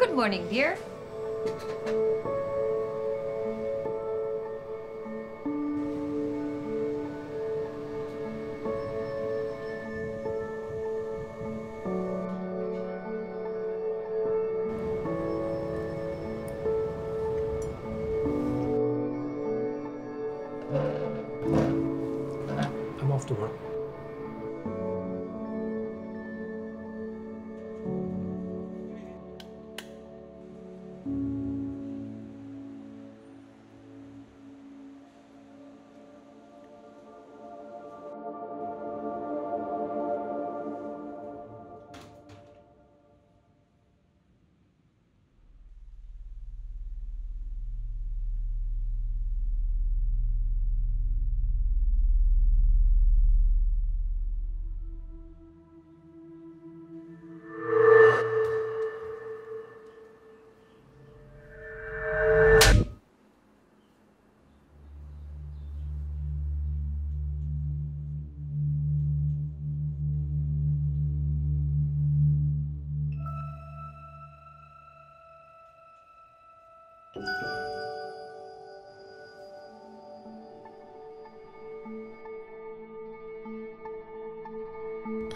Good morning, dear. I'm off to work.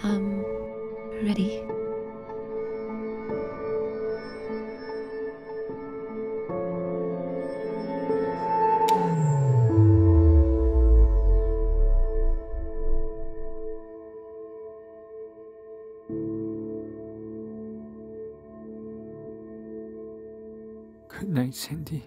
Um, ready. Good night, Cindy.